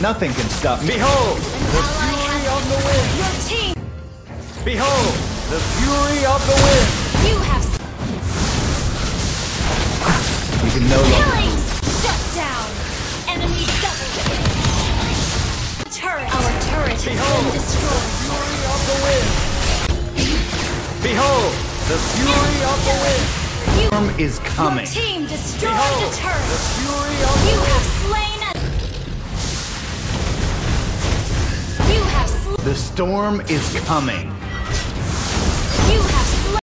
Nothing can stop me. Behold, the fury of the wind. Your team, Behold, the fury of the wind. you have You can no longer. killings. Shut down. Enemy double kill. Turret. Our turret has Behold, been destroyed. Fury of the wind. Behold, the fury of the wind. You, Storm is your coming. team destroyed Behold, the turret. the The storm is coming.